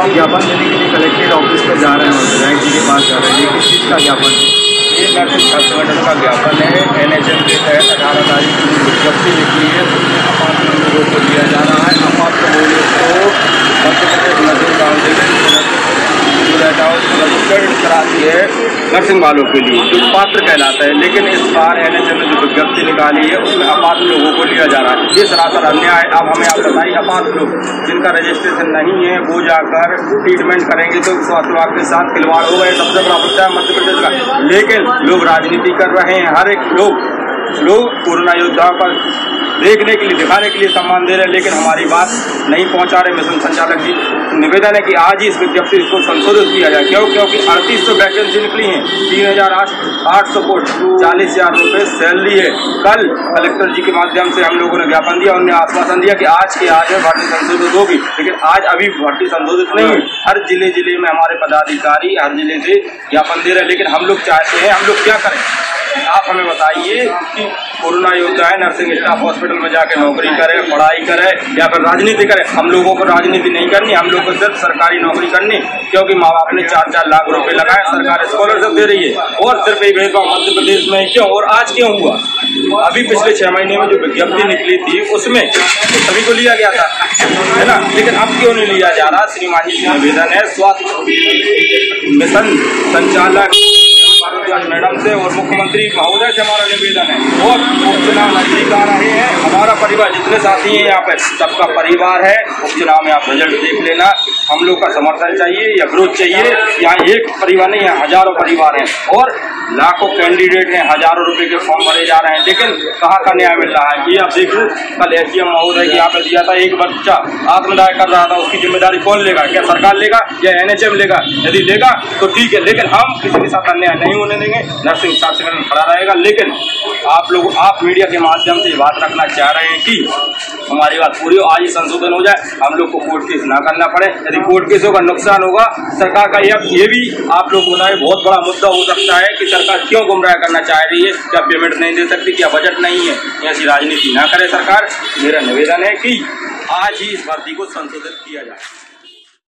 आप ज्ञापन देने के लिए कलेक्ट्रेट ऑफ़िस पर जा रहे हैं और विधायक जी के पास जा रहे हैं ये किस चीज़ का ज्ञापन? है ये नर्सिंग संगठन का ज्ञापन है एन एच एम के तहत अठारह तारीख की विज्ञप्ति निकली है उसमें अपार्ट लोगों को दिया जा रहा है अपार्ट लोगों को Madhya Pradesh nursing council registered कराती है नर्सिंग वालों के लिए, जो पात्र कहलाता है। लेकिन इस बार एन एच ने जो विज्ञप्ति निकाली है, उसमें अपात्र लोगों को लिया जा रहा है। ये सरासर अन्याय। अब हमें आप बताइए अपात्र लोग जिनका रजिस्ट्रेशन नहीं है, वो जाकर ट्रीटमेंट करेंगे तो स्वास्थ्य विभाग के साथ खिलवाड़ होगा सबसे बड़ा मुद्दा है मध्य प्रदेश का। लेकिन लोग राजनीति कर रहे हैं, हर एक लोग लोग कोरोना योद्धाओं पर देखने के लिए, दिखाने के लिए सम्मान दे रहे हैं, लेकिन हमारी बात नहीं पहुँचा रहे मिशन संचालक जी। निवेदन है कि आज ही इस विज्ञप्ति को संशोधित किया जाए, क्यों? क्योंकि अड़तीस सौ वैकेंसी निकली है, तीन हज़ार आठ सौ पोस्ट चालीस हज़ार रुपये सैलरी है। कल कलेक्टर जी के माध्यम से हम लोगों ने ज्ञापन दिया उन्होंने आश्वासन दिया कि आज के आज में भर्ती संशोधित होगी, लेकिन आज अभी भर्ती संशोधित नहीं हुई हर ज़िले ज़िले में हमारे पदाधिकारी, हर ज़िले से ज्ञापन दे रहे हैं, लेकिन हम लोग चाहते हैं, हम लोग क्या करें? आप हमें बताइए कि कोरोना योद्धा है, नर्सिंग स्टाफ हॉस्पिटल में जाकर नौकरी करे, पढ़ाई करे, या फिर राजनीति करे, हम लोगों को राजनीति नहीं करनी, हम लोग को सिर्फ़ सरकारी नौकरी करनी, क्योंकि माँ बाप ने चार चार लाख रुपए लगाए, सरकार स्कॉलरशिप दे रही है, और सिर्फ़ ये भेदभाव मध्य प्रदेश में क्यों, और आज क्यों हुआ? अभी पिछले छह महीने में जो विज्ञप्ति निकली थी, उसमें सभी को लिया गया था, है ना? लेकिन अब क्यों नहीं लिया जा रहा? श्रीमान जी निवेदन है, स्वास्थ्य मिशन संचालक मैडम से और मुख्यमंत्री महोदय से हमारा निवेदन है। और उपचुनाव नज़दीक आ रहे हैं। हमारा परिवार जितने साथी हैं यहाँ पे, सबका परिवार है। उपचुनाव में आप रिज़ल्ट देख लेना। हम लोग का समर्थन चाहिए, या ग्रोथ चाहिए। यहाँ एक परिवार नहीं है हज़ारों परिवार हैं। और लाखों कैंडिडेट हैं। हज़ारों रुपए के फॉर्म भरे जा रहे हैं। लेकिन कहाँ का न्याय मिल रहा है? ये आप देख। लो कल एस डी एम महोदय की यहाँ पे दिया था एक बच्चा। आत्मदाय कर रहा था। उसकी ज़िम्मेदारी कौन लेगा? क्या सरकार लेगा? या एन एच एम लेगा? यदि लेगा तो ठीक है। लेकिन हम किसी के साथ अन्याय नहीं होने देंगे। स्टाफ संगठन खड़ा रहेगा। लेकिन आप लोग, आप मीडिया के माध्यम से बात रखना चाह रहे हैं कि हमारी बात पूरी हो, आज ही संशोधन हो जाए, हम लोग को कोर्ट केस ना करना पड़े। यदि कोर्ट केस होगा, नुकसान होगा, सरकार का यह ये भी आप लोग बताए, बहुत बड़ा मुद्दा हो सकता है कि सरकार क्यों गुमराह करना चाह रही है, क्या पेमेंट नहीं दे सकती, क्या बजट नहीं है ऐसी राजनीति ना करे सरकार। मेरा निवेदन है कि आज ही इस भर्ती को संशोधित किया जाए।